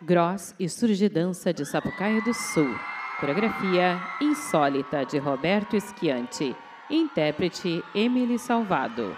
Gross e Surgidança de Sapucaia do Sul. Coreografia Insólita de Roberto Esquiante. Intérprete Emily Salvado.